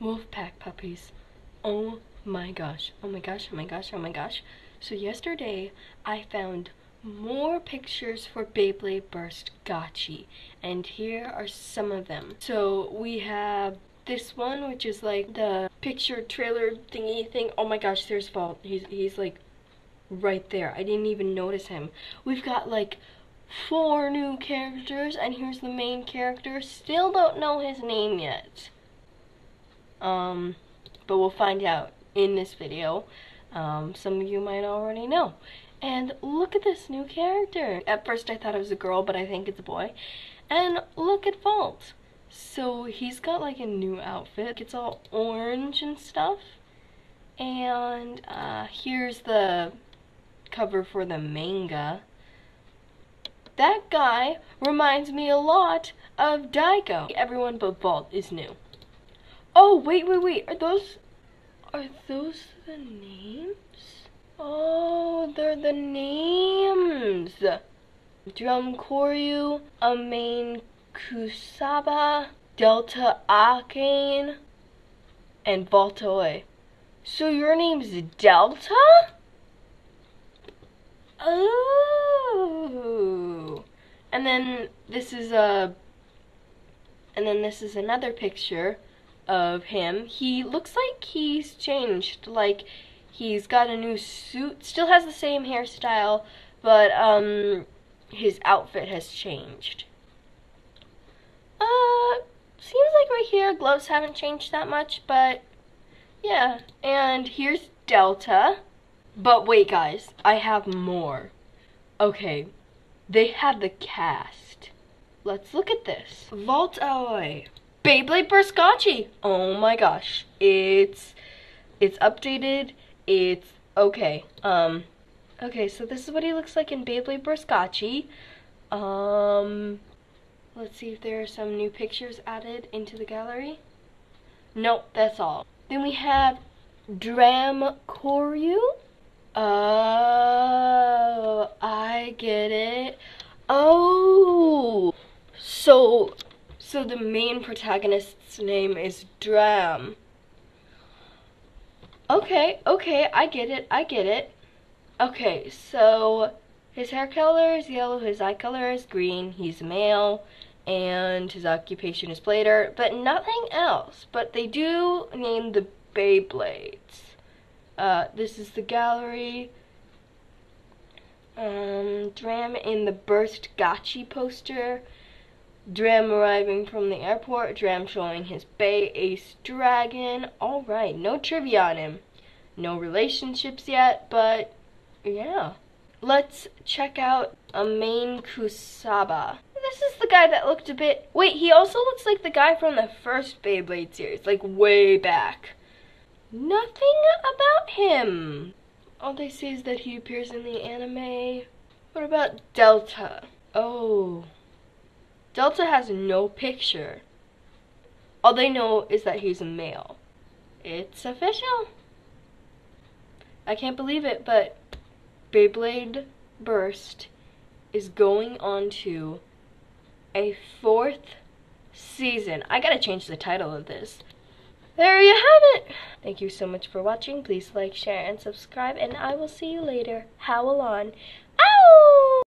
Wolfpack puppies. Oh my gosh. Oh my gosh. Oh my gosh. Oh my gosh. So yesterday I found more pictures for Beyblade Burst Gachi. And here are some of them. So we have this one, which is like the picture trailer thingy thing. Oh my gosh, there's Valt. He's, he's like right there. I didn't even notice him. We've got like four new characters, and here's the main character. Still don't know his name yet. Um, but we'll find out in this video. Um, some of you might already know. And look at this new character. At first I thought it was a girl, but I think it's a boy. And look at Valt. So he's got like a new outfit. It's all orange and stuff. And uh, here's the cover for the manga. That guy reminds me a lot of Daigo. Everyone but Valt is new. Oh, wait, wait, wait. Are those are those the names? Oh, they're the names. Drum Koryu, Amain Kusaba, Delta Arcane, and Valt Aoi. So your name's Delta? Oh. And then this is a and then this is another picture of him. He looks like he's changed. Like he's got a new suit, still has the same hairstyle, but um his outfit has changed. Uh seems like right here gloves haven't changed that much, but yeah. And here's Delta. But wait guys, I have more. Okay. They have the cast. Let's look at this. Valt Aoi. Beyblade Gachi. Oh my gosh. It's it's updated. It's okay. Um okay, so this is what he looks like in Beyblade Gachi. Um let's see if there are some new pictures added into the gallery. Nope, that's all. Then we have Dram Koryu. Oh, I get it. Oh, so so the main protagonist's name is Dram. Okay, okay, I get it, I get it. Okay, so his hair color is yellow, his eye color is green, he's male, and his occupation is blader, but nothing else. But they do name the Beyblades. Uh, this is the gallery. Um, Dram in the Burst Gachi poster. Dram arriving from the airport. Dram showing his Bay Ace Dragon. Alright, no trivia on him. No relationships yet, but yeah. Let's check out Amain Kusaba. This is the guy that looked a bit... Wait, he also looks like the guy from the first Beyblade series, like way back. Nothing about him. All they say is that he appears in the anime. What about Delta? Oh. Delta has no picture. All they know is that he's a male. It's official. I can't believe it, but Beyblade Burst is going on to a fourth season. I gotta change the title of this. There you have it. Thank you so much for watching. Please like, share, and subscribe, and I will see you later. Howl on. Ow!